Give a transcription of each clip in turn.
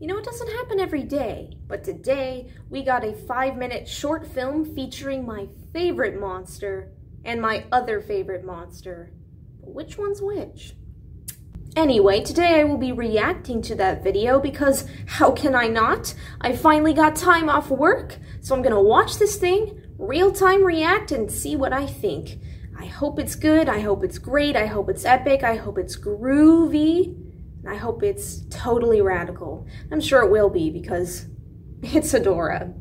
You know, it doesn't happen every day, but today we got a five minute short film featuring my favorite monster and my other favorite monster. Which one's which? Anyway, today I will be reacting to that video because how can I not? I finally got time off work, so I'm gonna watch this thing, real time react, and see what I think. I hope it's good, I hope it's great, I hope it's epic, I hope it's groovy. I hope it's totally radical. I'm sure it will be because it's Hedorah.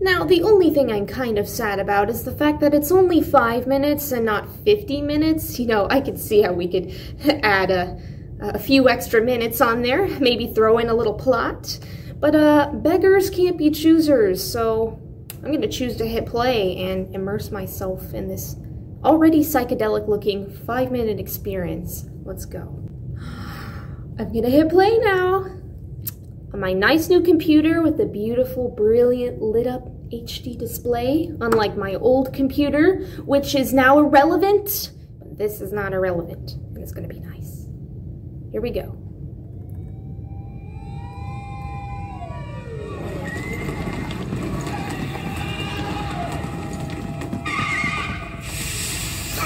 Now, the only thing I'm kind of sad about is the fact that it's only five minutes and not 50 minutes. You know, I could see how we could add a, a few extra minutes on there, maybe throw in a little plot. But uh, beggars can't be choosers, so I'm gonna choose to hit play and immerse myself in this already psychedelic looking five minute experience. Let's go. I'm gonna hit play now on my nice new computer with the beautiful, brilliant, lit up HD display, unlike my old computer, which is now irrelevant. This is not irrelevant, and it's gonna be nice. Here we go.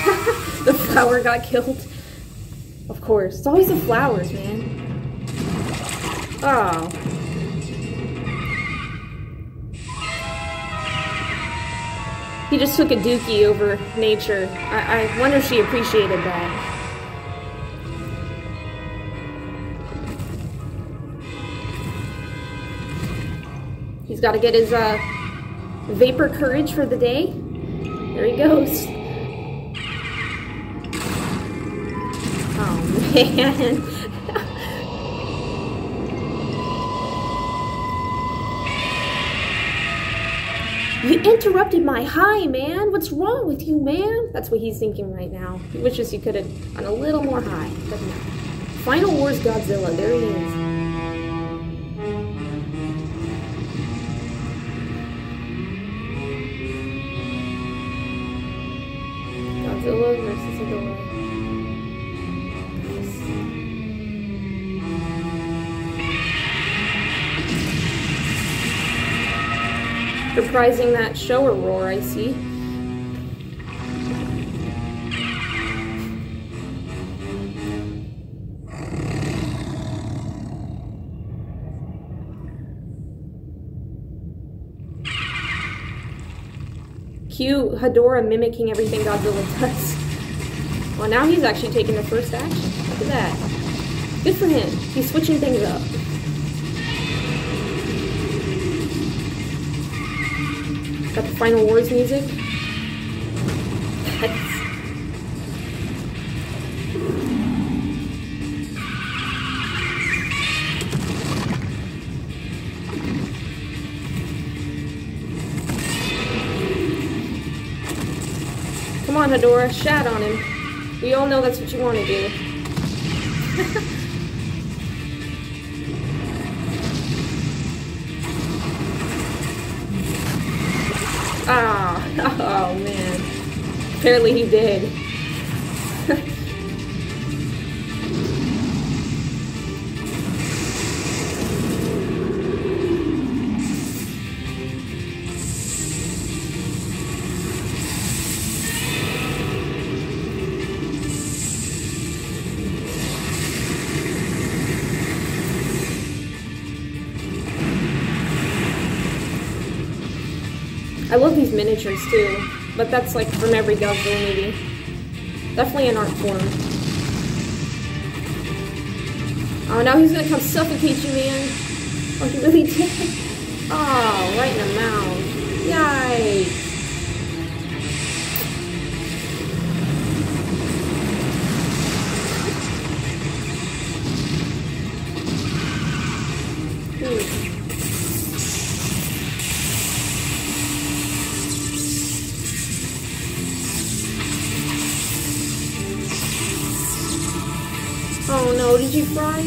the flower got killed. Of course. It's always the flowers, man. Oh. He just took a dookie over nature. I, I wonder if she appreciated that. He's got to get his uh, vapor courage for the day. There he goes. You interrupted my high, man. What's wrong with you, man? That's what he's thinking right now. He wishes he could have gone a little more high. Final Wars Godzilla, there he is. Reprising that shower roar, I see. Cute Hedorah mimicking everything Godzilla does. Well, now he's actually taking the first action. Look at that. Good for him. He's switching things up. Got the Final Wars music. Come on, Hedorah, shat on him. We all know that's what you want to do. oh, man. Apparently he did. I love these miniatures too, but that's like from every Godzilla movie. Definitely an art form. Oh, now he's gonna come suffocate you, man. Oh, he really did. Oh, right in the mouth. Yikes. Oh did you fry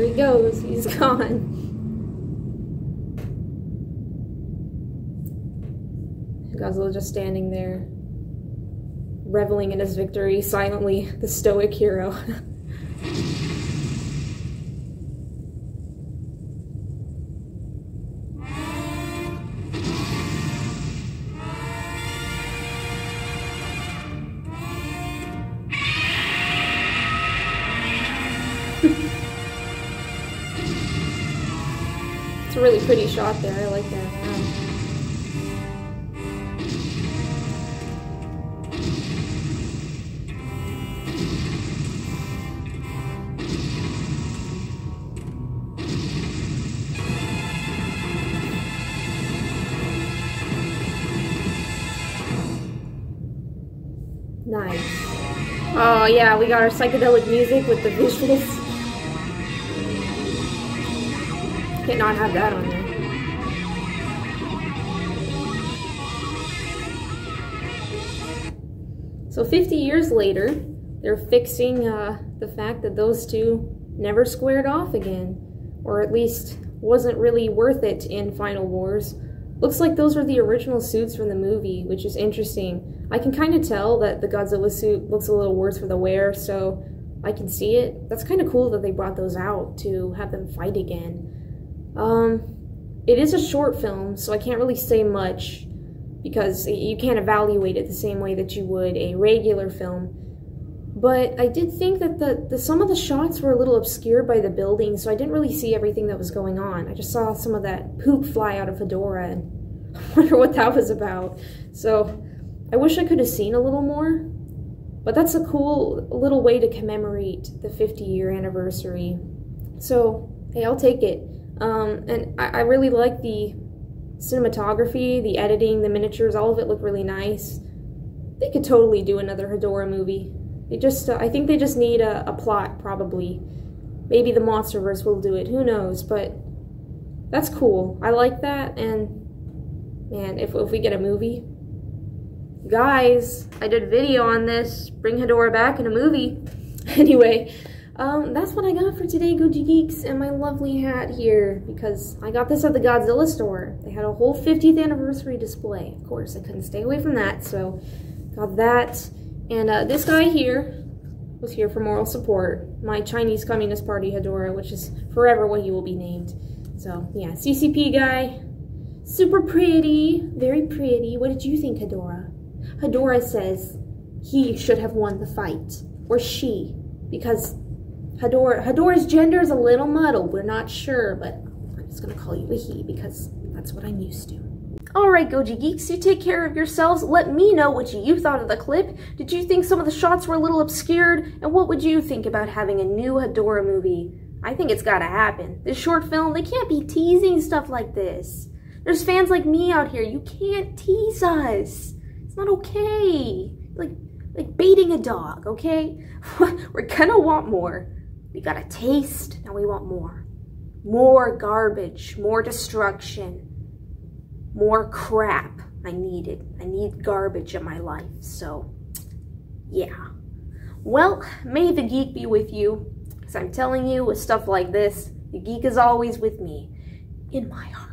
he goes. He's gone. Godzilla just standing there, reveling in his victory, silently, the stoic hero. it's a really pretty shot there. I like that. Nice. Oh yeah, we got our psychedelic music with the visuals. Can't not have that on there. So 50 years later, they're fixing uh, the fact that those two never squared off again, or at least wasn't really worth it in Final Wars. Looks like those were the original suits from the movie, which is interesting. I can kind of tell that the Godzilla suit looks a little worse for the wear, so I can see it. That's kind of cool that they brought those out to have them fight again. Um, it is a short film, so I can't really say much because you can't evaluate it the same way that you would a regular film. But I did think that the, the some of the shots were a little obscured by the building, so I didn't really see everything that was going on. I just saw some of that poop fly out of Hedorah and wonder what that was about. So I wish I could have seen a little more, but that's a cool little way to commemorate the 50 year anniversary. So, hey, I'll take it. Um, and I, I really like the cinematography, the editing, the miniatures, all of it look really nice. They could totally do another Hedorah movie. They just, uh, I think they just need a, a plot, probably. Maybe the MonsterVerse will do it, who knows, but that's cool. I like that, and man, if, if we get a movie, guys, I did a video on this, bring Hedorah back in a movie. anyway, um, that's what I got for today, Goji Geeks, and my lovely hat here, because I got this at the Godzilla store. They had a whole 50th anniversary display. Of course, I couldn't stay away from that, so got that. And uh, this guy here was here for moral support. My Chinese Communist Party Hedorah, which is forever what he will be named. So, yeah, CCP guy. Super pretty. Very pretty. What did you think, Hedorah? Hedorah says he should have won the fight. Or she. Because Hedorah, Hedorah's gender is a little muddled. We're not sure, but I'm just going to call you a he because that's what I'm used to. Alright, Goji Geeks, you take care of yourselves. Let me know what you thought of the clip. Did you think some of the shots were a little obscured? And what would you think about having a new Hedorah movie? I think it's gotta happen. This short film, they can't be teasing stuff like this. There's fans like me out here. You can't tease us. It's not okay. Like, like baiting a dog, okay? We're gonna want more. We got a taste, now we want more. More garbage, more destruction more crap. I need it. I need garbage in my life. So, yeah. Well, may the geek be with you. Because I'm telling you, with stuff like this, the geek is always with me. In my heart.